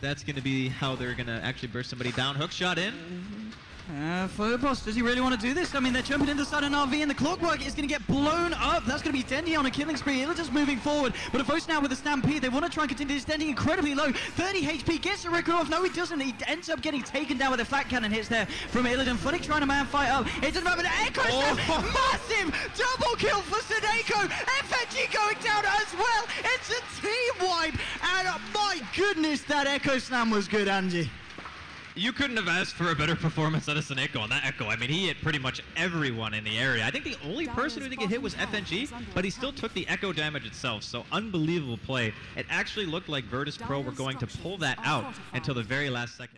That's going to be how they're going to actually burst somebody down. Hook shot in. Uh, Phobos, does he really want to do this? I mean, they're jumping in the side of an RV, and the Clockwerk is going to get blown up. That's going to be Dendi on a killing spree. Illidus moving forward, but Avos now with a Stampede. They want to try and continue this. Dendi incredibly low. 30 HP, gets the Ricker off. No, he doesn't. He ends up getting taken down with a flat cannon hits there from Illidan. Funn1k trying to man fight up. It doesn't Echo Oh. Massive double kill for SoNNeikO. FNG going down as well. It's a team wipe, and uh, my goodness, that Echo Slam was good, Angie. You couldn't have asked for a better performance out of SoNNeikO on that Echo. I mean, he hit pretty much everyone in the area. I think the only person who didn't get hit was FNG, but he still took the Echo damage itself. So unbelievable play. It actually looked like Virtus Pro were going to pull that out until the very last second.